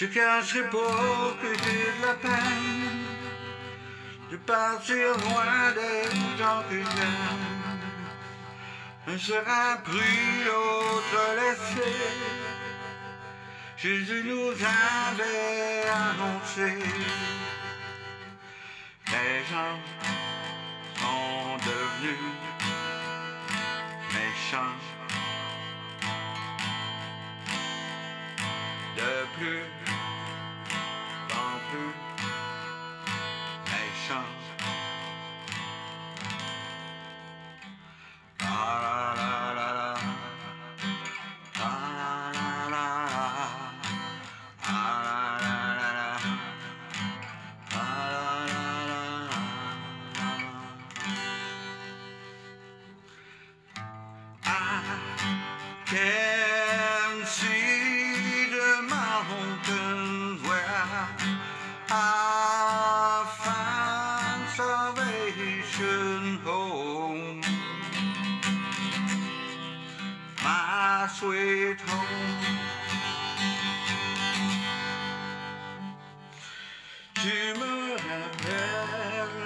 Je cacherai pas que j'ai de la peine de partir loin des gens que j'aime. Un sera pris, l'autre laissé. Jésus nous avait annoncé. Les gens sont devenus méchants. Can see the mountains where I find salvation home. My sweet home. Tu me rappelles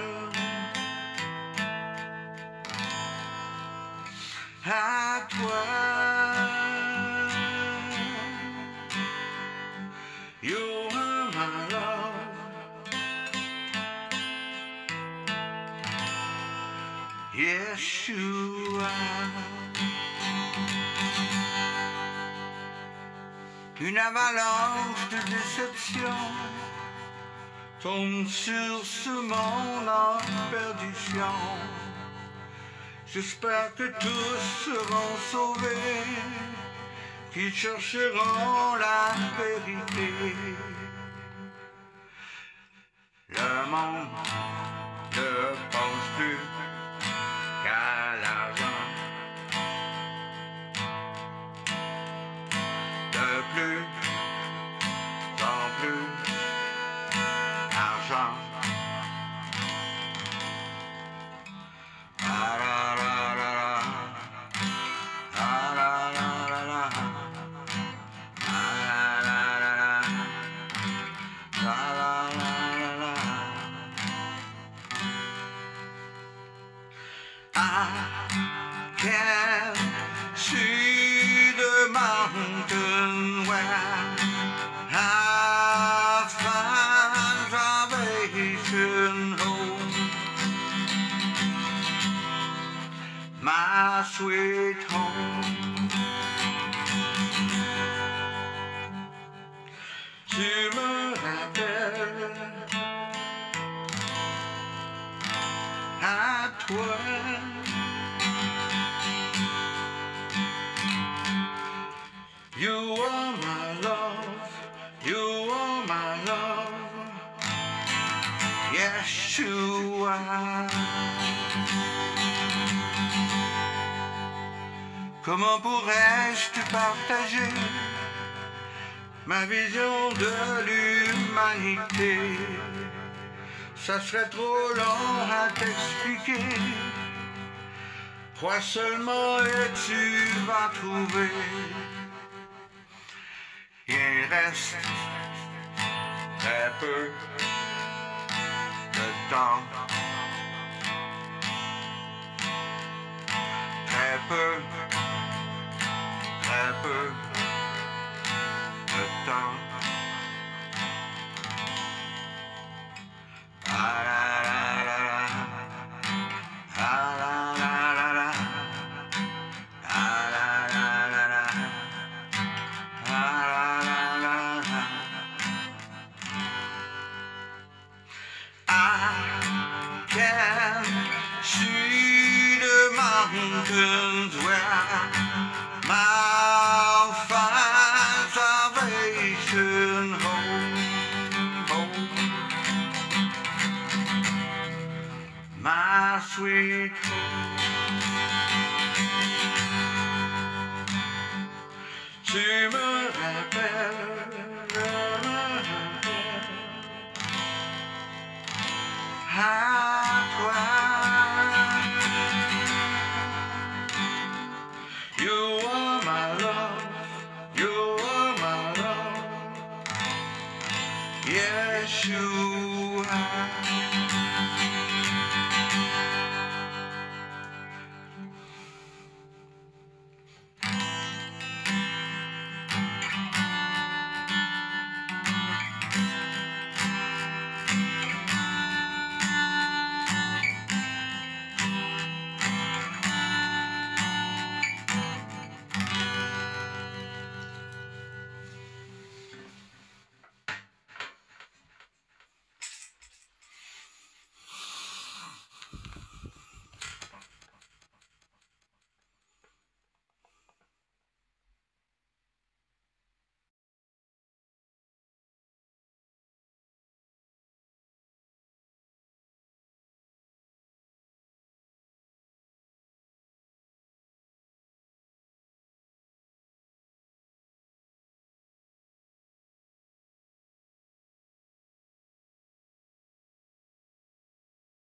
à toi. Yeshua. Une avalanche de déception tombe sur ce monde en perdition. J'espère que tous seront sauvés, qu'ils chercheront la vérité. Le monde ne pense plus straight home to Malacca at twelve. You are my love, you are my love, yes you are. Comment pourrais-je te partager ma vision de l'humanité? Ça serait trop long à t'expliquer. Crois seulement et tu vas trouver. Il reste très peu de temps. Très peu, Africans well. sweet home. À toi, you are my love, you are my love. Yes, you.